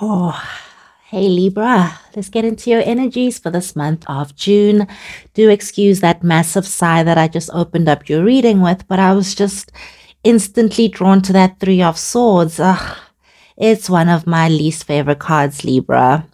Oh, hey Libra, let's get into your energies for this month of June. Do excuse that massive sigh that I just opened up your reading with, but I was just instantly drawn to that Three of Swords. Ugh, it's one of my least favorite cards, Libra.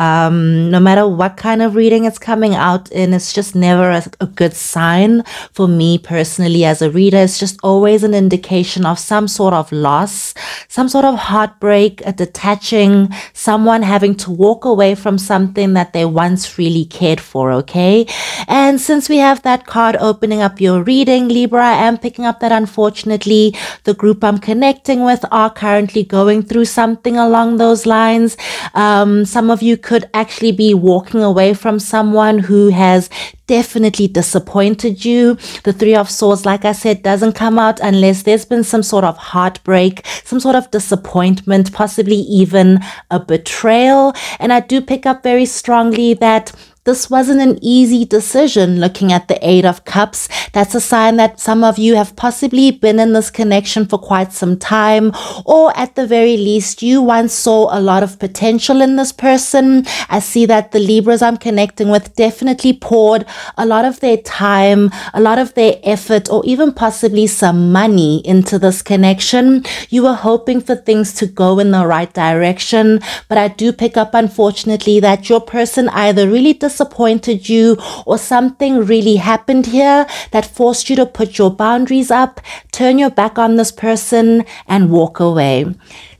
Um, no matter what kind of reading it's coming out in, it's just never a, a, good sign for me personally as a reader. It's just always an indication of some sort of loss, some sort of heartbreak, a detaching, someone having to walk away from something that they once really cared for, okay? And since we have that card opening up your reading, Libra, I am picking up that unfortunately the group I'm connecting with are currently going through something along those lines. Um, some of you could actually be walking away from someone who has definitely disappointed you. The Three of Swords, like I said, doesn't come out unless there's been some sort of heartbreak, some sort of disappointment, possibly even a betrayal. And I do pick up very strongly that this wasn't an easy decision looking at the Eight of Cups. That's a sign that some of you have possibly been in this connection for quite some time, or at the very least, you once saw a lot of potential in this person. I see that the Libras I'm connecting with definitely poured a lot of their time, a lot of their effort, or even possibly some money into this connection. You were hoping for things to go in the right direction, but I do pick up, unfortunately, that your person either really disappointed you or something really happened here that forced you to put your boundaries up, turn your back on this person, and walk away.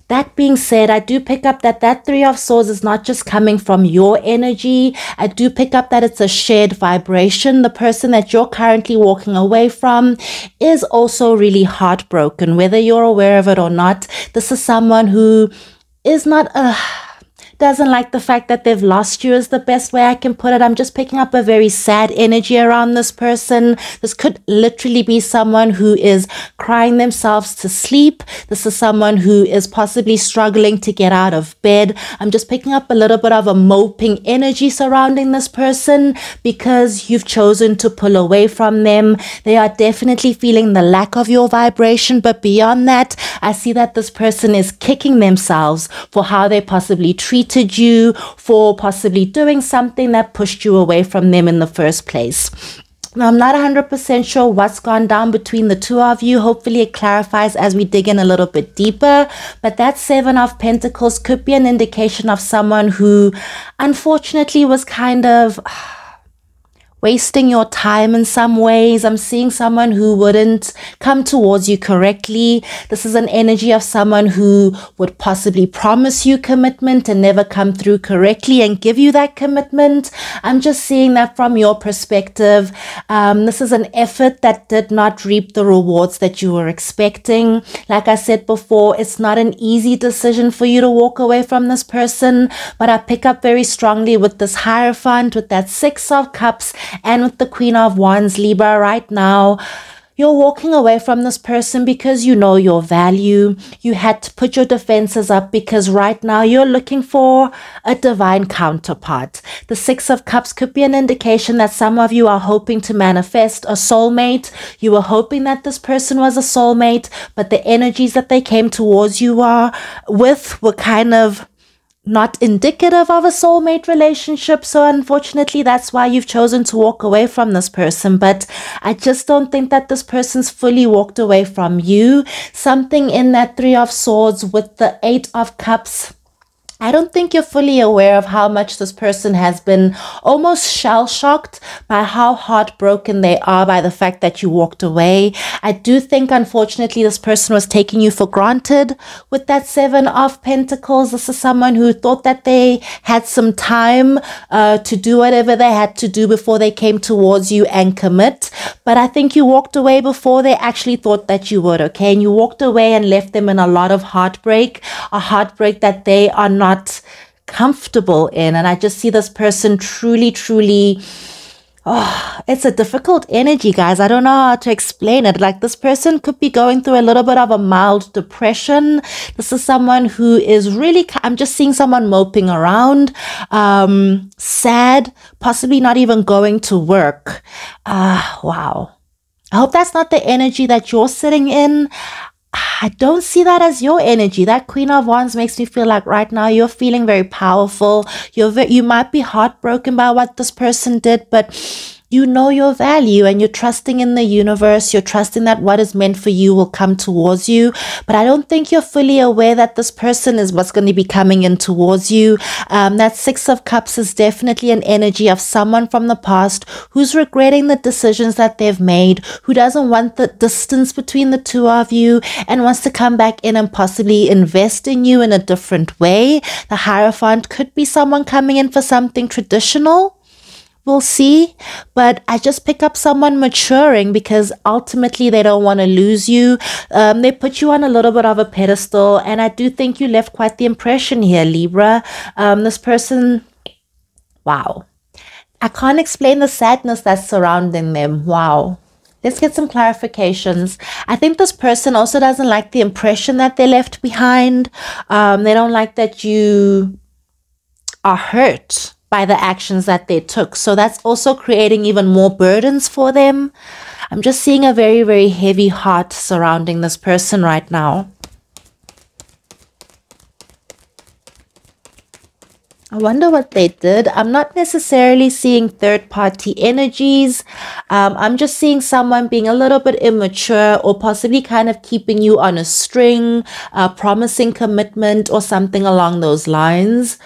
That being said, I do pick up that that Three of Swords is not just coming from your energy. I do pick up that it's a shared vibration. The person that you're currently walking away from is also really heartbroken, whether you're aware of it or not. This is someone who is not a doesn't like the fact that they've lost you is the best way I can put it. I'm just picking up a very sad energy around this person. This could literally be someone who is crying themselves to sleep. This is someone who is possibly struggling to get out of bed. I'm just picking up a little bit of a moping energy surrounding this person because you've chosen to pull away from them. They are definitely feeling the lack of your vibration. But beyond that, I see that this person is kicking themselves for how they possibly treat you for possibly doing something that pushed you away from them in the first place. Now, I'm not 100% sure what's gone down between the two of you. Hopefully, it clarifies as we dig in a little bit deeper. But that Seven of Pentacles could be an indication of someone who, unfortunately, was kind of wasting your time in some ways. I'm seeing someone who wouldn't come towards you correctly. This is an energy of someone who would possibly promise you commitment and never come through correctly and give you that commitment. I'm just seeing that from your perspective. Um, this is an effort that did not reap the rewards that you were expecting. Like I said before, it's not an easy decision for you to walk away from this person, but I pick up very strongly with this Hierophant, with that Six of Cups and with the Queen of Wands, Libra, right now, you're walking away from this person because you know your value. You had to put your defenses up because right now you're looking for a divine counterpart. The Six of Cups could be an indication that some of you are hoping to manifest a soulmate. You were hoping that this person was a soulmate, but the energies that they came towards you are with were kind of not indicative of a soulmate relationship. So, unfortunately, that's why you've chosen to walk away from this person. But I just don't think that this person's fully walked away from you. Something in that Three of Swords with the Eight of Cups I don't think you're fully aware of how much this person has been almost shell shocked by how heartbroken they are by the fact that you walked away. I do think, unfortunately, this person was taking you for granted with that Seven of Pentacles. This is someone who thought that they had some time uh, to do whatever they had to do before they came towards you and commit. But I think you walked away before they actually thought that you would, okay? And you walked away and left them in a lot of heartbreak, a heartbreak that they are not not comfortable in. And I just see this person truly, truly. Oh, it's a difficult energy, guys. I don't know how to explain it. Like, this person could be going through a little bit of a mild depression. This is someone who is really, I'm just seeing someone moping around, um, sad, possibly not even going to work. Ah, uh, wow. I hope that's not the energy that you're sitting in. I don't see that as your energy. That Queen of Wands makes me feel like right now you're feeling very powerful. You're very, you might be heartbroken by what this person did, but you know your value and you're trusting in the universe. You're trusting that what is meant for you will come towards you. But I don't think you're fully aware that this person is what's going to be coming in towards you. Um, that Six of Cups is definitely an energy of someone from the past who's regretting the decisions that they've made, who doesn't want the distance between the two of you and wants to come back in and possibly invest in you in a different way. The Hierophant could be someone coming in for something traditional we'll see. But I just pick up someone maturing because ultimately they don't want to lose you. Um, they put you on a little bit of a pedestal. And I do think you left quite the impression here, Libra. Um, this person, wow. I can't explain the sadness that's surrounding them. Wow. Let's get some clarifications. I think this person also doesn't like the impression that they left behind. Um, they don't like that you are hurt by the actions that they took. So that's also creating even more burdens for them. I'm just seeing a very, very heavy heart surrounding this person right now. I wonder what they did. I'm not necessarily seeing third party energies. Um, I'm just seeing someone being a little bit immature or possibly kind of keeping you on a string, uh, promising commitment or something along those lines.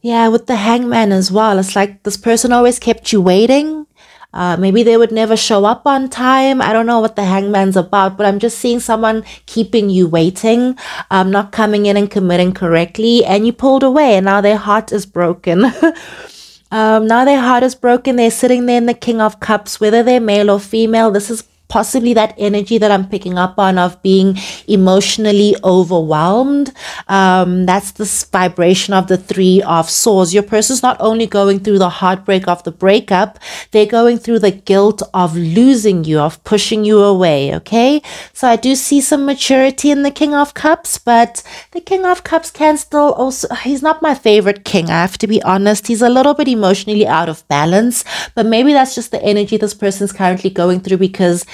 Yeah, with the hangman as well. It's like this person always kept you waiting. Uh, maybe they would never show up on time. I don't know what the hangman's about, but I'm just seeing someone keeping you waiting, um, not coming in and committing correctly, and you pulled away, and now their heart is broken. um, now their heart is broken. They're sitting there in the King of Cups, whether they're male or female. This is possibly that energy that I'm picking up on of being emotionally overwhelmed. Um, that's this vibration of the three of swords. Your person's not only going through the heartbreak of the breakup, they're going through the guilt of losing you, of pushing you away. Okay. So I do see some maturity in the King of Cups, but the King of Cups can still also, he's not my favorite king. I have to be honest. He's a little bit emotionally out of balance, but maybe that's just the energy this person's currently going through because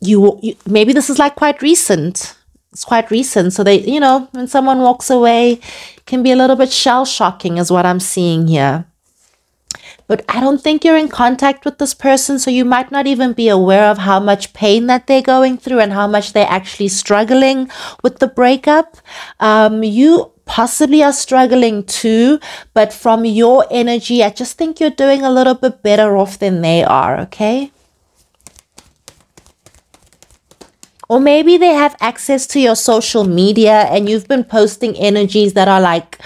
you, you maybe this is like quite recent it's quite recent so they you know when someone walks away can be a little bit shell shocking is what i'm seeing here but I don't think you're in contact with this person, so you might not even be aware of how much pain that they're going through and how much they're actually struggling with the breakup. Um, you possibly are struggling too, but from your energy, I just think you're doing a little bit better off than they are, okay? Or maybe they have access to your social media and you've been posting energies that are like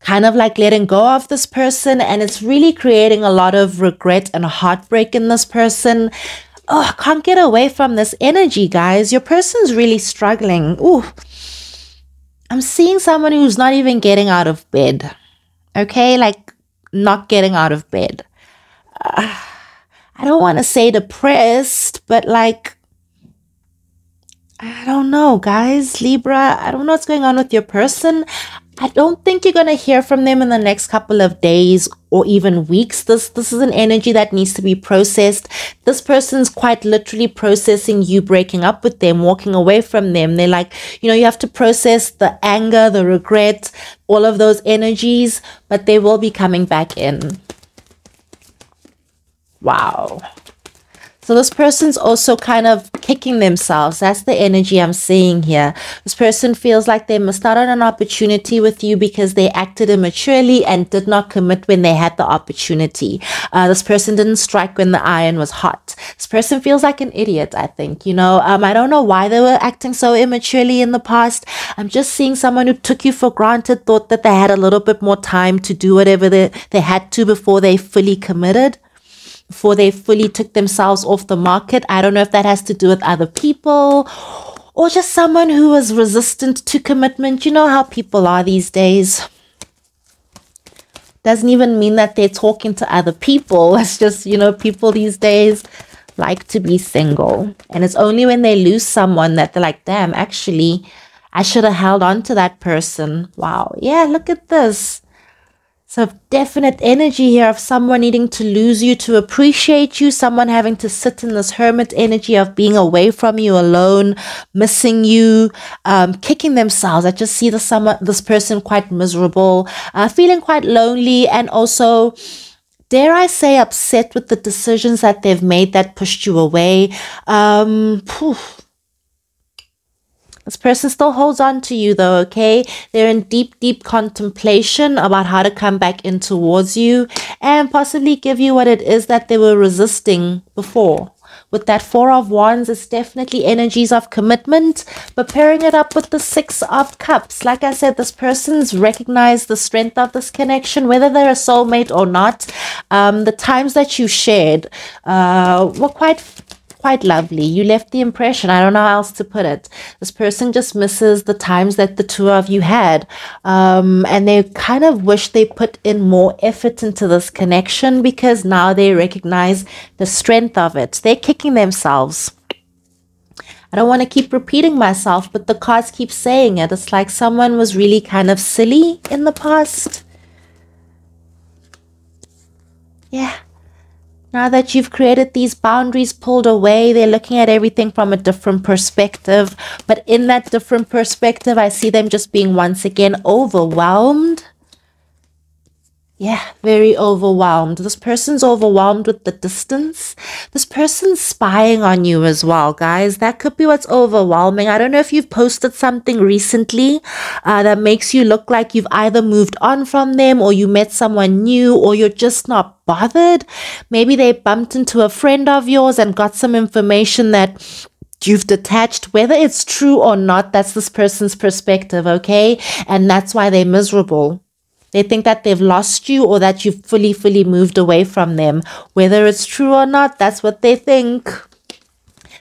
kind of like letting go of this person and it's really creating a lot of regret and heartbreak in this person. Oh, I can't get away from this energy, guys. Your person's really struggling. Ooh. I'm seeing someone who's not even getting out of bed. Okay? Like not getting out of bed. Uh, I don't want to say depressed, but like I don't know, guys. Libra, I don't know what's going on with your person. I don't think you're going to hear from them in the next couple of days or even weeks. This this is an energy that needs to be processed. This person's quite literally processing you breaking up with them, walking away from them. They're like, you know, you have to process the anger, the regret, all of those energies, but they will be coming back in. Wow. So this person's also kind of kicking themselves. That's the energy I'm seeing here. This person feels like they missed out on an opportunity with you because they acted immaturely and did not commit when they had the opportunity. Uh, this person didn't strike when the iron was hot. This person feels like an idiot, I think. You know, um, I don't know why they were acting so immaturely in the past. I'm just seeing someone who took you for granted, thought that they had a little bit more time to do whatever they, they had to before they fully committed before they fully took themselves off the market. I don't know if that has to do with other people or just someone who was resistant to commitment. You know how people are these days. Doesn't even mean that they're talking to other people. It's just, you know, people these days like to be single. And it's only when they lose someone that they're like, damn, actually, I should have held on to that person. Wow. Yeah, look at this So, definite energy here of someone needing to lose you to appreciate you, someone having to sit in this hermit energy of being away from you alone, missing you, um, kicking themselves. I just see this, someone, this person quite miserable, uh, feeling quite lonely, and also dare I say, upset with the decisions that they've made that pushed you away. Um, this person still holds on to you though, okay? They're in deep, deep contemplation about how to come back in towards you and possibly give you what it is that they were resisting before. With that Four of Wands, it's definitely energies of commitment, but pairing it up with the Six of Cups. Like I said, this person's recognized the strength of this connection, whether they're a soulmate or not. Um, the times that you shared uh, were quite quite lovely. You left the impression, I don't know how else to put it. This person just misses the times that the two of you had. Um, and they kind of wish they put in more effort into this connection because now they recognize the strength of it. They're kicking themselves. I don't want to keep repeating myself, but the cards keep saying it. It's like someone was really kind of silly in the past. Yeah. Now that you've created these boundaries pulled away, they're looking at everything from a different perspective. But in that different perspective, I see them just being once again overwhelmed yeah, very overwhelmed. This person's overwhelmed with the distance. This person's spying on you as well, guys. That could be what's overwhelming. I don't know if you've posted something recently uh, that makes you look like you've either moved on from them or you met someone new or you're just not bothered. Maybe they bumped into a friend of yours and got some information that you've detached, whether it's true or not, that's this person's perspective, okay? And that's why they're miserable. They think that they've lost you or that you've fully, fully moved away from them. Whether it's true or not, that's what they think.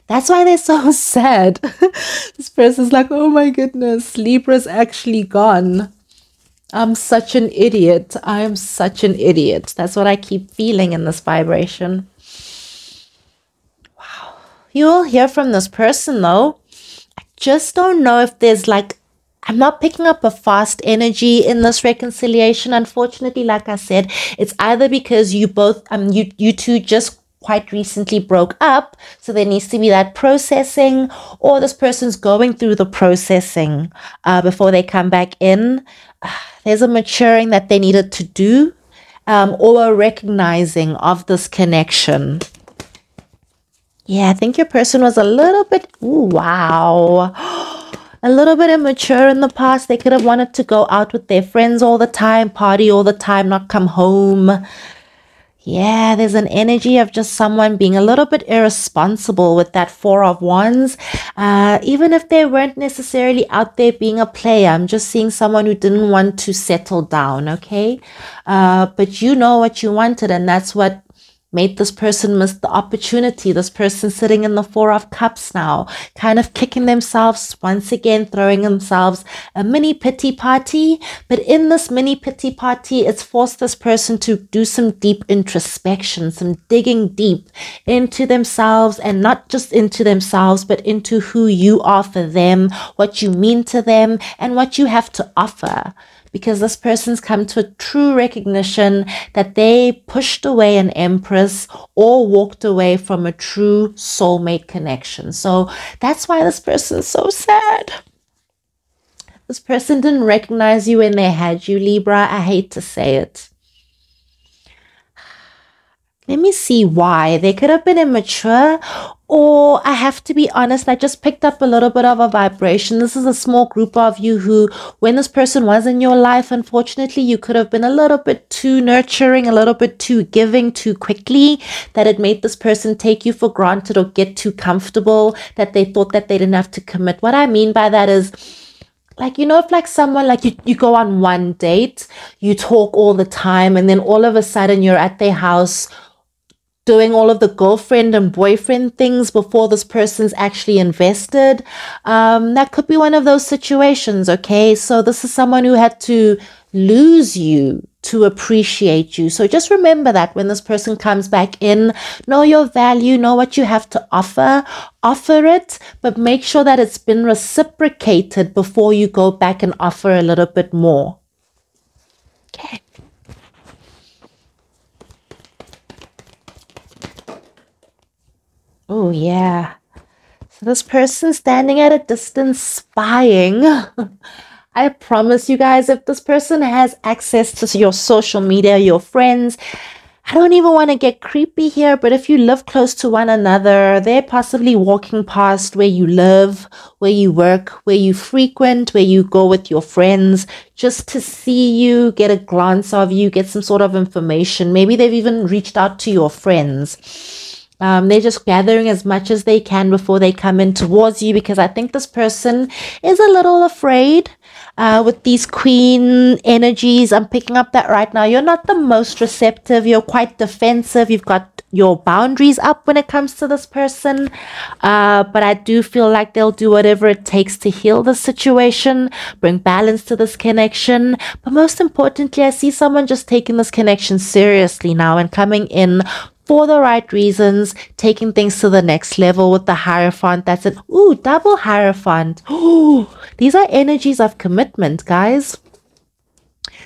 That's why they're so sad. this person's like, oh my goodness, Libra's actually gone. I'm such an idiot. I am such an idiot. That's what I keep feeling in this vibration. Wow. You'll hear from this person though. I just don't know if there's like I'm not picking up a fast energy in this reconciliation. Unfortunately, like I said, it's either because you both, um, you, you two just quite recently broke up. So there needs to be that processing or this person's going through the processing, uh, before they come back in. there's a maturing that they needed to do, um, or a recognizing of this connection. Yeah, I think your person was a little bit, ooh, wow. A little bit immature in the past. They could have wanted to go out with their friends all the time, party all the time, not come home. Yeah, there's an energy of just someone being a little bit irresponsible with that Four of Wands. Uh, even if they weren't necessarily out there being a player, I'm just seeing someone who didn't want to settle down, okay? Uh, but you know what you wanted, and that's what made this person miss the opportunity. This person sitting in the Four of Cups now, kind of kicking themselves once again, throwing themselves a mini pity party. But in this mini pity party, it's forced this person to do some deep introspection, some digging deep into themselves and not just into themselves, but into who you are for them, what you mean to them, and what you have to offer because this person's come to a true recognition that they pushed away an empress or walked away from a true soulmate connection. So that's why this person's so sad. This person didn't recognize you when they had you, Libra. I hate to say it. Let me see why. They could have been immature or I have to be honest, I just picked up a little bit of a vibration. This is a small group of you who, when this person was in your life, unfortunately, you could have been a little bit too nurturing, a little bit too giving too quickly, that it made this person take you for granted or get too comfortable, that they thought that they didn't have to commit. What I mean by that is, like you know if like someone like you, you go on one date you talk all the time and then all of a sudden you're at their house doing all of the girlfriend and boyfriend things before this person's actually invested. Um, that could be one of those situations, okay? So this is someone who had to lose you to appreciate you. So just remember that when this person comes back in, know your value, know what you have to offer, offer it, but make sure that it's been reciprocated before you go back and offer a little bit more. Okay. Oh, yeah. So this person standing at a distance spying. I promise you guys, if this person has access to your social media, your friends, I don't even want to get creepy here, but if you live close to one another, they're possibly walking past where you live, where you work, where you frequent, where you go with your friends, just to see you, get a glance of you, get some sort of information. Maybe they've even reached out to your friends. Um, they're just gathering as much as they can before they come in towards you because I think this person is a little afraid uh, with these queen energies. I'm picking up that right now. You're not the most receptive. You're quite defensive. You've got your boundaries up when it comes to this person. Uh, but I do feel like they'll do whatever it takes to heal the situation, bring balance to this connection. But most importantly, I see someone just taking this connection seriously now and coming in for the right reasons, taking things to the next level with the Hierophant. That's an, ooh, double Hierophant. Ooh, these are energies of commitment, guys.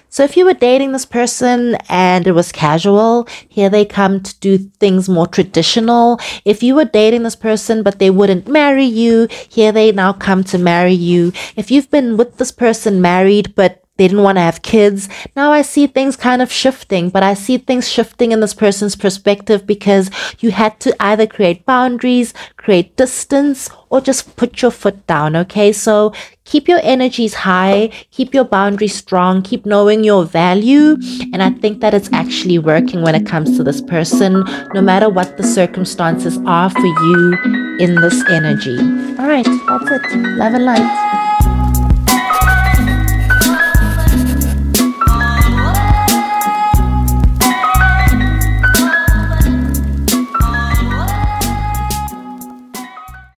So if you were dating this person and it was casual, here they come to do things more traditional. If you were dating this person but they wouldn't marry you, here they now come to marry you. If you've been with this person married but they didn't want to have kids. Now I see things kind of shifting, but I see things shifting in this person's perspective because you had to either create boundaries, create distance, or just put your foot down. Okay. So keep your energies high, keep your boundaries strong, keep knowing your value. And I think that it's actually working when it comes to this person, no matter what the circumstances are for you in this energy. All right. That's it. Love and light.